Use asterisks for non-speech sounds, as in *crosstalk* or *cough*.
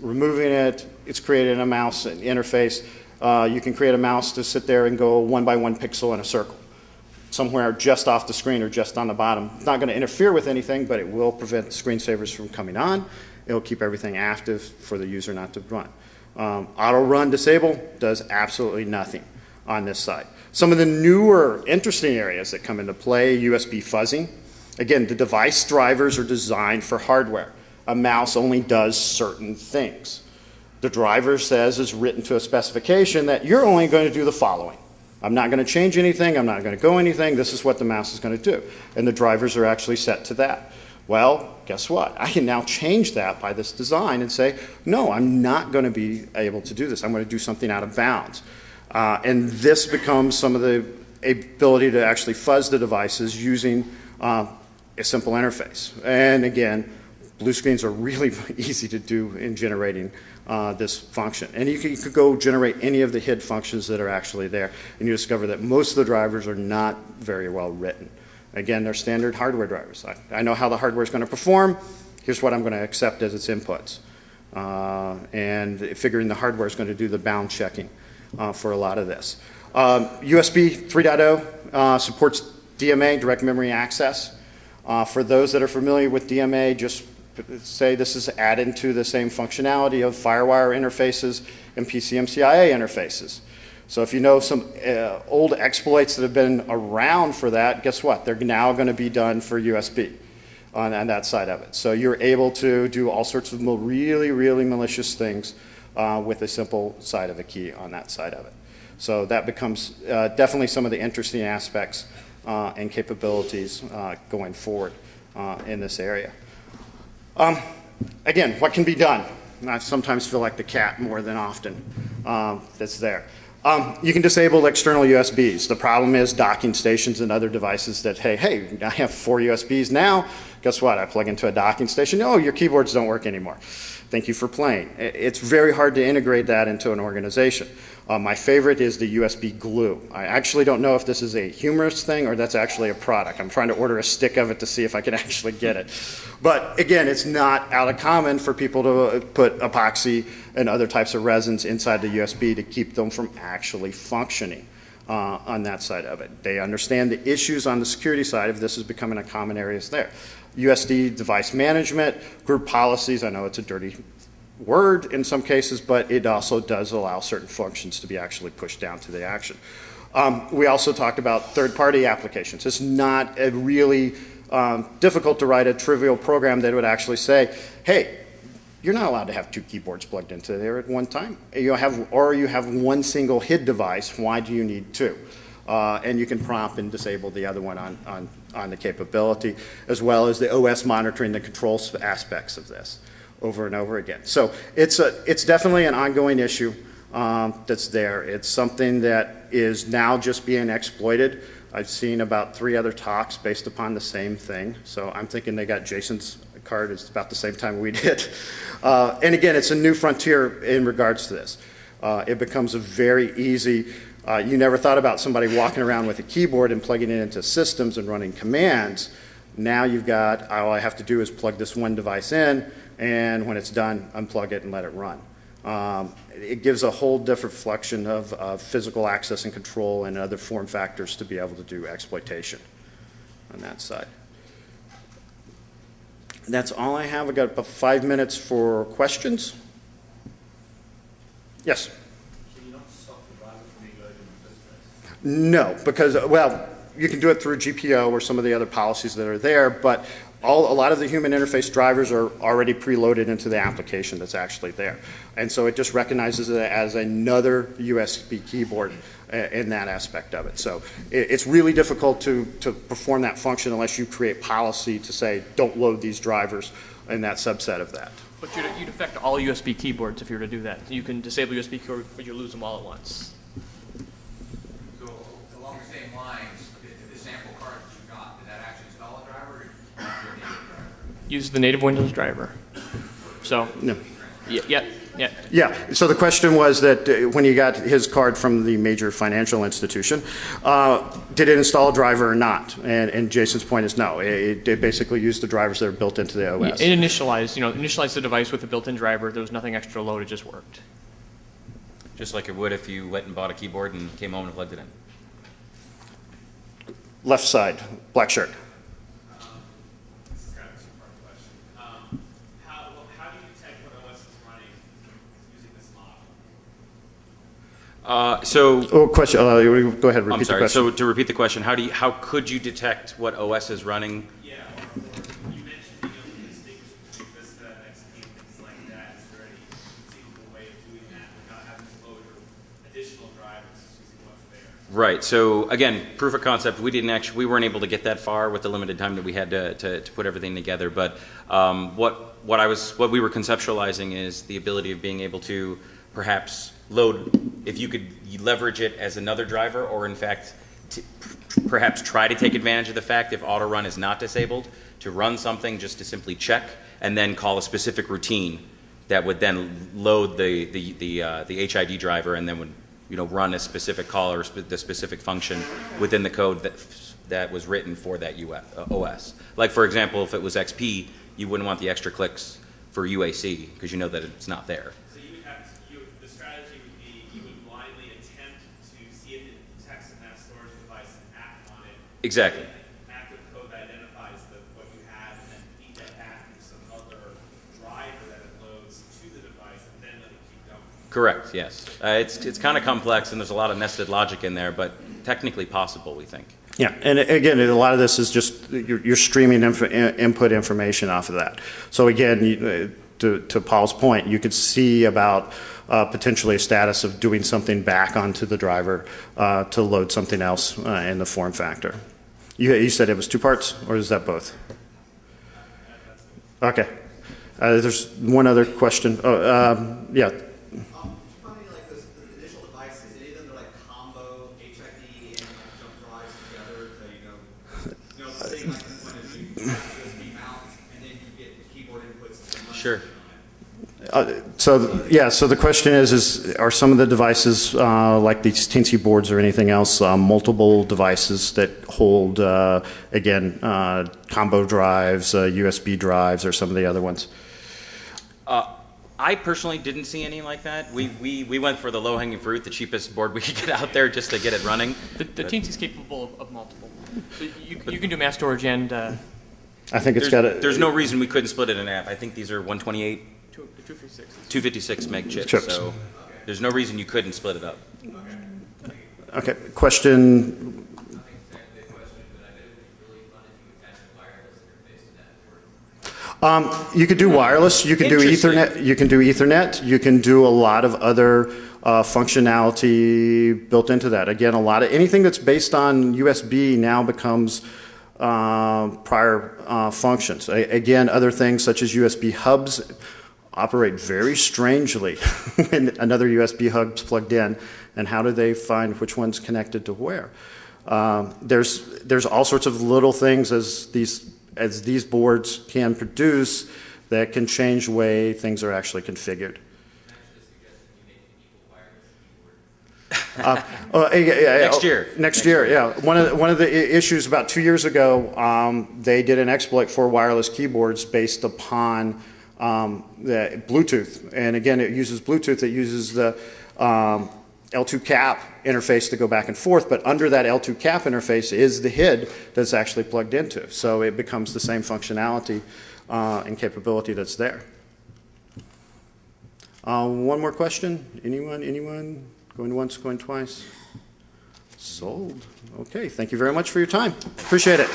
removing it, it's created a mouse interface. Uh, you can create a mouse to sit there and go one by one pixel in a circle, somewhere just off the screen or just on the bottom. It's not going to interfere with anything, but it will prevent screensavers from coming on. It'll keep everything active for the user not to run. Um, auto run disable does absolutely nothing on this side. Some of the newer interesting areas that come into play, USB fuzzing. Again, the device drivers are designed for hardware. A mouse only does certain things. The driver says is written to a specification that you're only going to do the following. I'm not going to change anything. I'm not going to go anything. This is what the mouse is going to do. And the drivers are actually set to that. Well, guess what? I can now change that by this design and say, no, I'm not going to be able to do this. I'm going to do something out of bounds. Uh, and this becomes some of the ability to actually fuzz the devices using uh, a simple interface. And again, blue screens are really *laughs* easy to do in generating uh, this function. And you, can, you could go generate any of the HID functions that are actually there, and you discover that most of the drivers are not very well written. Again, they're standard hardware drivers. I, I know how the hardware is going to perform. Here's what I'm going to accept as its inputs. Uh, and figuring the hardware is going to do the bound checking uh, for a lot of this. Um, USB 3.0 uh, supports DMA, direct memory access. Uh, for those that are familiar with DMA, just say this is added to the same functionality of FireWire interfaces and PCMCIA interfaces. So if you know some uh, old exploits that have been around for that, guess what? They're now going to be done for USB on, on, that side of it. So you're able to do all sorts of really, really malicious things uh, with a simple side of a key on that side of it. So that becomes uh, definitely some of the interesting aspects uh, and capabilities uh, going forward uh, in this area. Um, again, what can be done? I sometimes feel like the cat more than often um, that's there. Um, you can disable external USBs. The problem is docking stations and other devices that, hey, hey, I have four USBs now. Guess what? I plug into a docking station. Oh, your keyboards don't work anymore. Thank you for playing. It's very hard to integrate that into an organization. Uh, my favorite is the USB glue. I actually don't know if this is a humorous thing or that's actually a product. I'm trying to order a stick of it to see if I can *laughs* actually get it. But again, it's not out of common for people to put epoxy and other types of resins inside the USB to keep them from actually functioning. Uh, on that side of it. They understand the issues on the security side if this is becoming a common area there. USB device management, group policies, I know it's a dirty word in some cases, but it also does allow certain functions to be actually pushed down to the action. Um, we also talked about third-party applications. It's not a really um, difficult to write a trivial program that would actually say, hey, you're not allowed to have two keyboards plugged into there at one time. You have, or you have one single HID device. Why do you need two? Uh, and you can prompt and disable the other one on, on, on the capability, as well as the OS monitoring the control aspects of this over and over again. So it's, a, it's definitely an ongoing issue um, that's there. It's something that is now just being exploited. I've seen about three other talks based upon the same thing. So I'm thinking they got Jason's card it's about the same time we *laughs* did. Uh, and again, it's a new frontier in regards to this. Uh, it becomes a very easy, uh, you never thought about somebody walking around with a keyboard and plugging it into systems and running commands. Now you've got, all I have to do is plug this one device in, and when it's done, unplug it and let it run. Um, it gives a whole different flexion of, of, physical access and control and other form factors to be able to do exploitation on that side. That's all I have. I've got about five minutes for questions. Yes? No, because, well, you can do it through GPO or some of the other policies that are there, but all, a lot of the human interface drivers are already preloaded into the application that's actually there. And so it just recognizes it as another USB keyboard uh, in that aspect of it. So it's really difficult to, to perform that function unless you create policy to say, don't load these drivers in that subset of that. But you'd, you'd affect all USB keyboards if you were to do that. You can disable USB keyboard, but you lose them all at once. Use the native Windows driver. So No. Yeah, yeah, yeah. Yeah, so the question was that uh, when he got his card from the major financial institution, uh, did it install a driver or not? And, and Jason's point is no, it, it basically used the drivers that are built into the OS. It initialized, you know, initialized the device with a built-in driver. There was nothing extra load. It just worked. Just like it would if you went and bought a keyboard and came home and plugged it in. Left side, black shirt. This is kind of a two-part question. Um, how, well, how do you detect what OS is running using this model? Uh, so, Oh, question, uh, go ahead, repeat I'm the sorry, question. so to repeat the question, how do you, how could you detect what OS is running? Yeah, or, or you mentioned being able to distinguish between Vista, XP, and things like that. Is there any conceivable way of doing that without having to load your additional drivers just using what's there? Right. So again, proof of concept. We didn't actually, we weren't able to get that far with the limited time that we had to, to, to put everything together. But um, what what I was what we were conceptualizing is the ability of being able to perhaps load if you could leverage it as another driver, or in fact, perhaps try to take advantage of the fact if auto run is not disabled to run something just to simply check and then call a specific routine that would then load the the the, uh, the HID driver and then would you know run a specific call or spe- the specific function within the code that that was written for that US, uh, OS. Like for example, if it was XP, you wouldn't want the extra clicks for UAC because you know that it's not there. So you would have to, you, the strategy would be you would blindly attempt to see if it detects a mass storage device and act on it. Exactly. Active code identifies the, what you have and then feed that back through some other driver that it loads to the device and then let it keep going. Correct. Yes. Uh, it's it's kind of complex and there's a lot of nested logic in there, but technically possible, we think. Yeah, and again, a lot of this is just, you're, you're streaming inf- input information off of that. So again, you, uh, to, to Paul's point, you could see about uh, potentially a status of doing something back onto the driver uh, to load something else uh, in the form factor. You, you said it was two parts, or is that both? Okay. Uh, there's one other question. Oh, um, yeah, Sure. Uh, So, yeah, so the question is, is are some of the devices, uh, like these Teensy boards or anything else, uh, multiple devices that hold, uh, again, uh, combo drives, uh, USB drives, or some of the other ones? I personally didn't see any like that. We, we, we went for the low hanging fruit, the cheapest board we *laughs* could get out there just to get it running. The, the Teensy is capable of, of multiple. So you, you can do mass storage and uh, I think it's There's, got a... there's no reason we couldn't split it in half. I think these are 128, two, 256. 256 meg chips. Chips. So there's no reason you couldn't split it up. Okay, question, Um, you could do wireless, you could do Ethernet, you can do Ethernet, you can do a lot of other uh, functionality built into that. Again, a lot of, anything that's based on USB now becomes uh, prior uh, functions. A- Again, other things such as USB hubs operate very strangely *laughs* when another USB hub's plugged in, and how do they find which one's connected to where? Um, there's there's all sorts of little things as these as these boards can produce that can change the way things are actually configured. *laughs* Uh, uh, Next oh, year. Next, Next year, year. yeah. One of the, one of the issues about two years ago, um, they did an exploit for wireless keyboards based upon um, the Bluetooth, and again, it uses Bluetooth. It uses the um, L2CAP interface to go back and forth, but under that L2CAP interface is the HID that's actually plugged into. So it becomes the same functionality uh, and capability that's there. Uh, one more question? Anyone? Anyone? Going once, going twice? Sold. Okay, thank you very much for your time. Appreciate it.